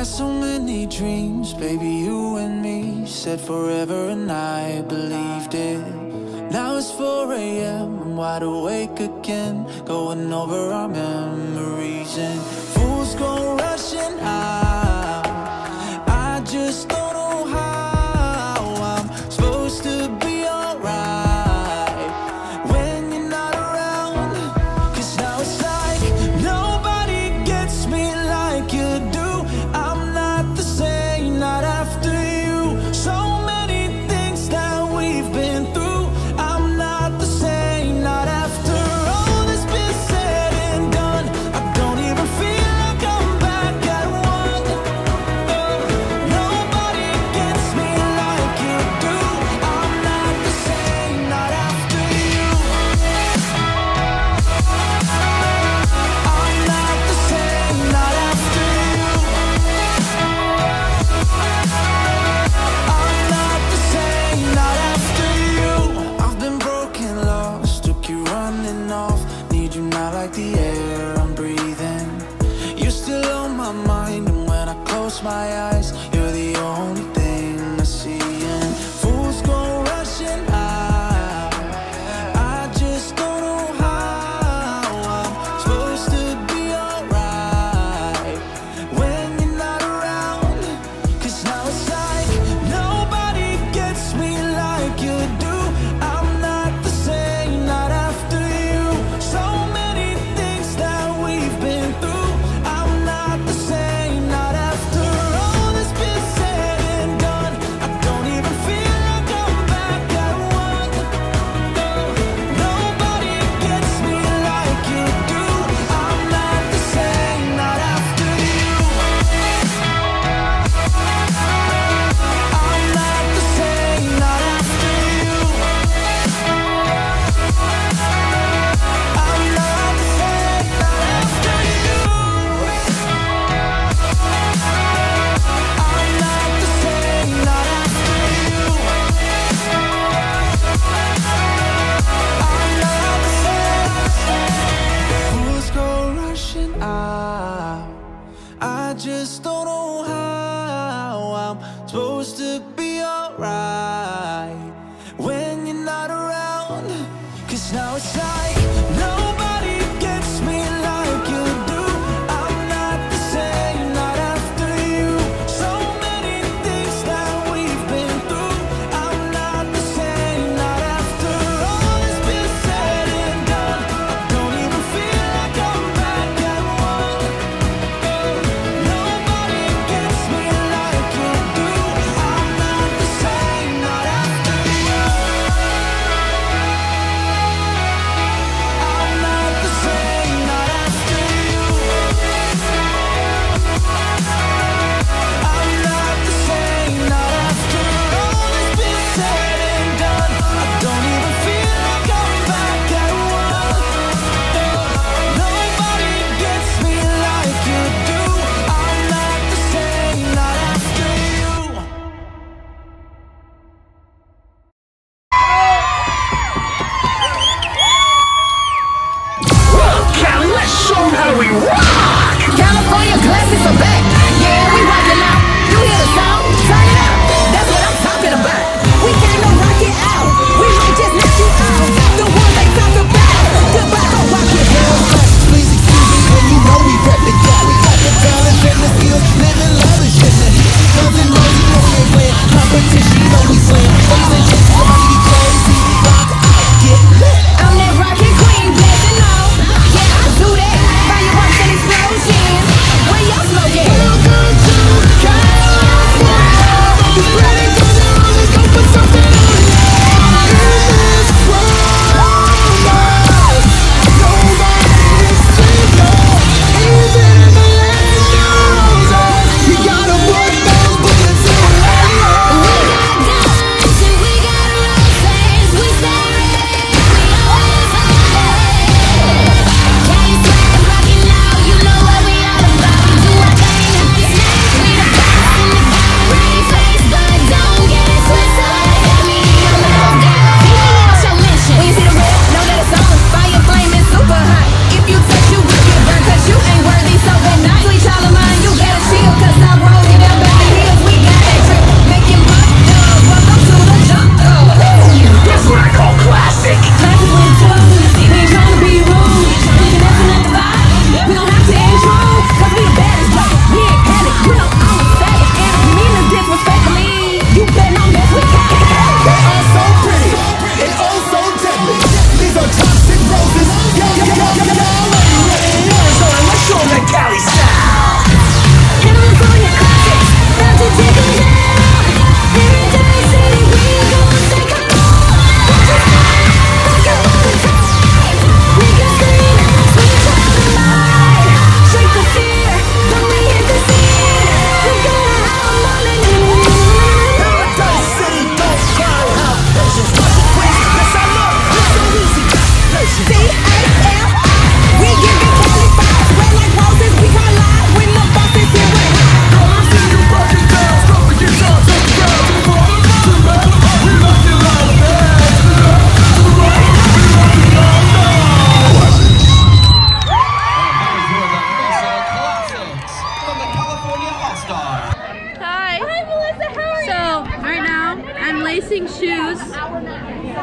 had so many dreams, baby, you and me said forever and I believed it. Now it's 4 a.m., I'm wide awake again, going over our memories and California, we rock! California classics are back. Yeah, we rockin' out. You hear the sound? Turn it up. That's what I'm talking about. We came to rock it out. We might just knock you out. The one they talk about. Goodbye, go rock it out. Please excuse me but you know we rep the gap. We got the talent and the skills. Living love is just a hit. Guns and roses, no plan. Competition, you know we slam. Ladies and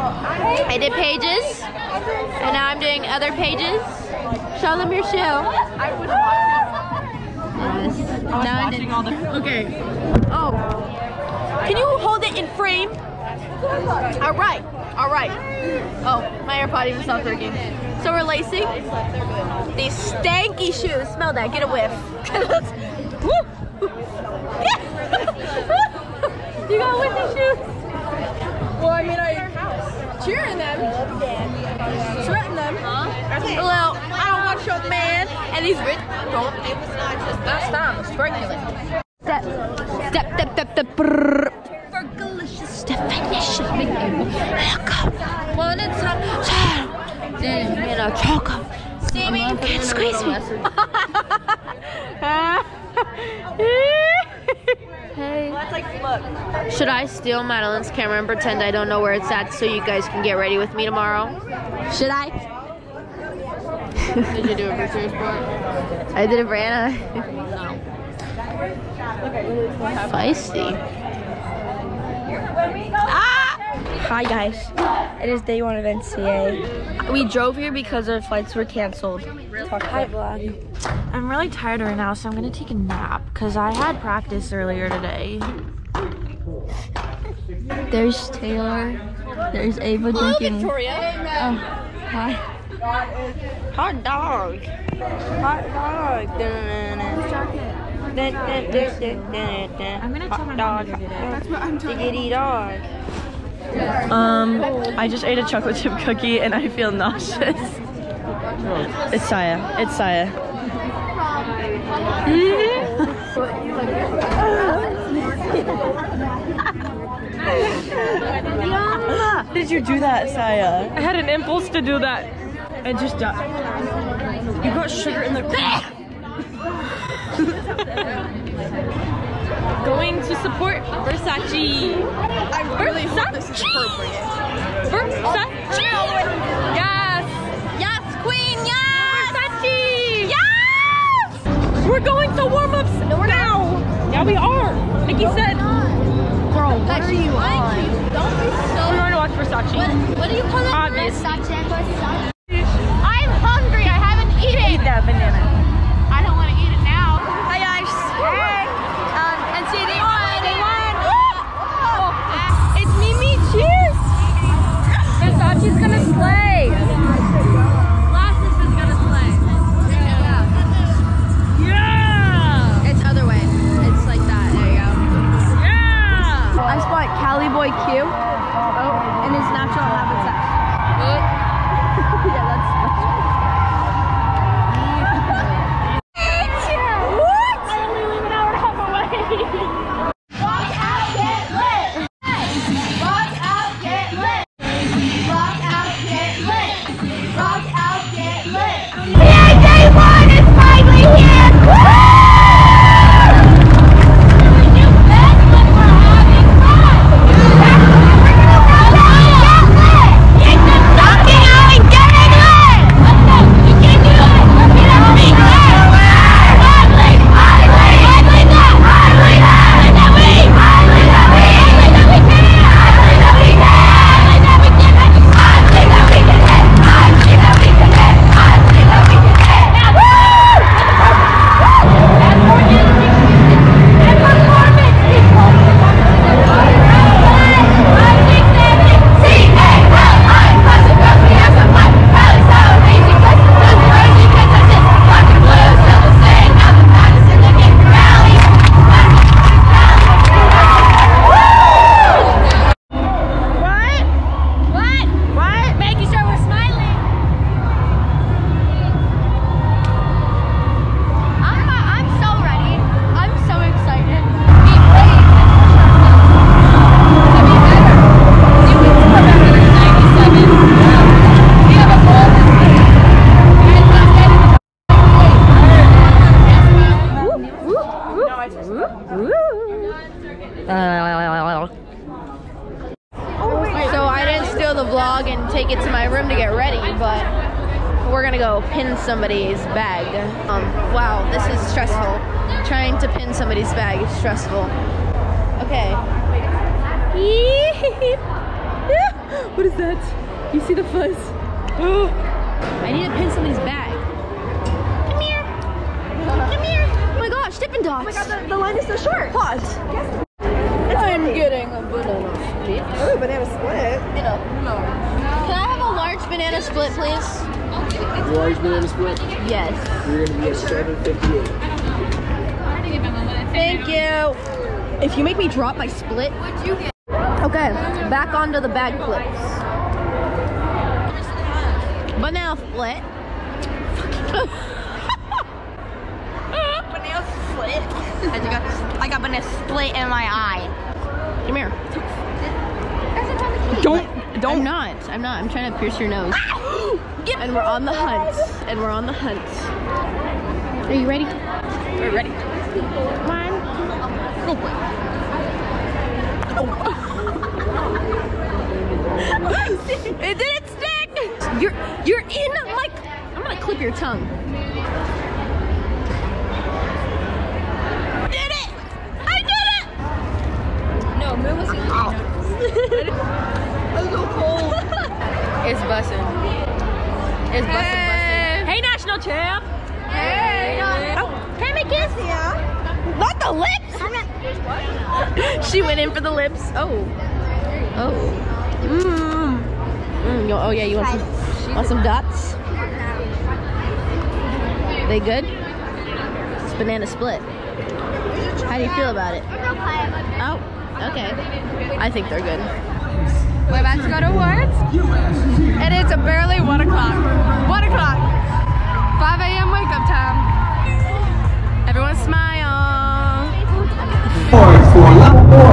I did pages, and now I'm doing other pages. Show them your shoe. I was watching all the. Okay. Oh. Can you hold it in frame? All right. All right. Oh, my AirPod even stopped working. So we're lacing these stanky shoes. Smell that. Get a whiff. you got whiffy shoes. Well, I mean, I cheering them, sweating them. Hello, I don't want your man. And he's rich. Don't. It was not just that. Stop. Sprinkling. Step, step, step, step, step. Should I steal Madeline's camera and pretend I don't know where it's at so you guys can get ready with me tomorrow? Should I? Did you do it for serious part? I did it for Anna. Feisty. Ah! Hi guys, it is day one of NCA. We drove here because our flights were canceled. Hi vlog. I'm really tired right now, so I'm gonna take a nap because I had practice earlier today. There's Taylor. There's Ava drinking. Victoria. Oh, hi. Hot dog. Hot dog. I'm gonna tell my dog. That's what I'm Diggity dog. Um, I just ate a chocolate chip cookie and I feel nauseous. It's Saya. It's Saya. Did you do that, Saya? I had an impulse to do that. I just died. You got sugar in the Going to support Versace. I really hope this is appropriate. Versace. Yes. Yes, Queen, yes! Versace. Yes! We're going to warm ups now. Yeah, we are. Nikki said. Girl, what are you on? Don't be so. We're going to watch Versace. What, what do you call it? Obvious. Versace. Bag. Um, wow, this is stressful. Trying to pin somebody's bag is stressful. Okay. what is that? You see the fuzz? I need to pin somebody's bag. Come here. Come here. Oh my gosh, Dippin' Dots. Oh my god, The line is so short. pause. I'm getting a banana split. Ooh, banana split. You know. Can I have a large banana split, please? Large banana split. Yes. You're gonna be at 758. Thank you. If you make me drop my split. Okay, back onto the bag clips. Banana split. Banana split. I got, I got banana split in my eye. Come here. Don't I'm not. I'm not. I'm trying to pierce your nose. and we're on the hunt. And we're on the hunt. Are you ready? We're ready. Come on. Go boy. it didn't stick. You're you're in my. I'm gonna clip your tongue. Did it! I did it! No, Moo was It's bussin'. It's bussin', bussin'. Hey, national champ. Hey! Oh, can I make kiss? Yeah. Not the lips! She went in for the lips. Oh. Oh. Mmm. Mm, oh yeah, you want some want some dots? They good? It's banana split. How do you feel about it? Oh, okay. I think they're good. We're about to go to awards. And it's a barely 1 o'clock. 1 o'clock. 5 a.m. wake up time. Everyone smile. Points for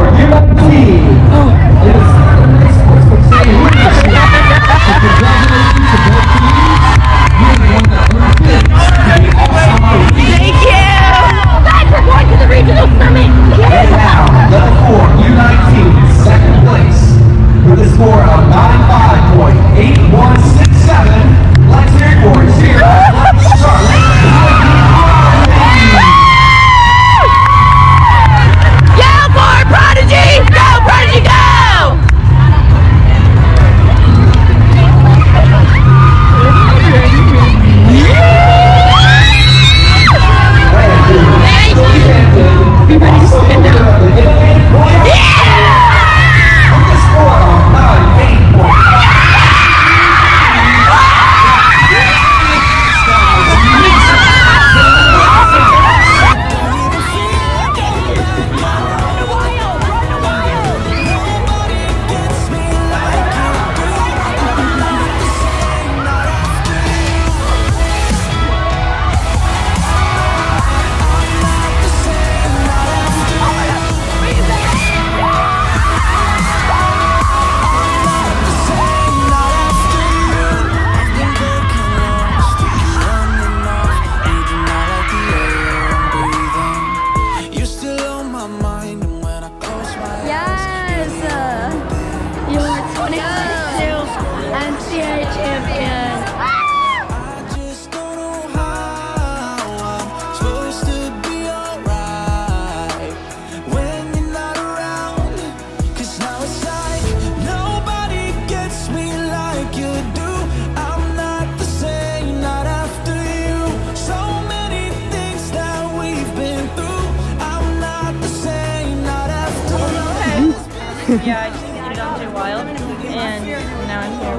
Yeah, I just competed on Jay Wild, and now I'm here.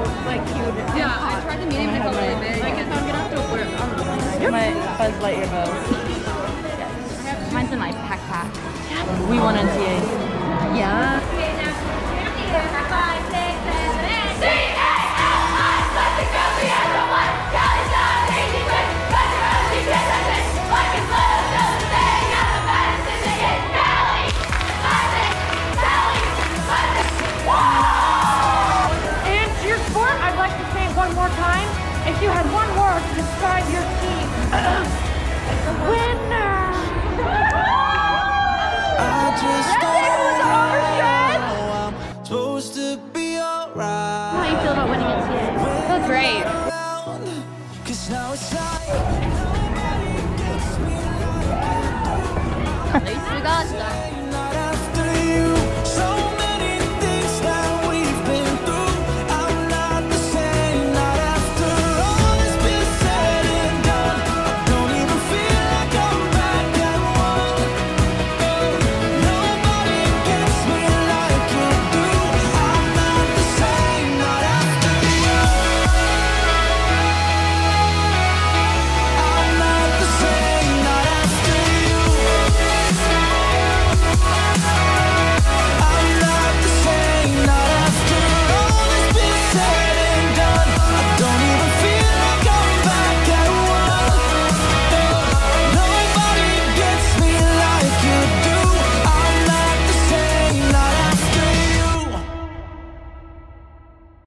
Yeah, I tried the medium and it felt really big. Like, I'm gonna have to wear My Buzz Lightyear bow. Mine's in my backpack. We won NCA. Yeah. Great.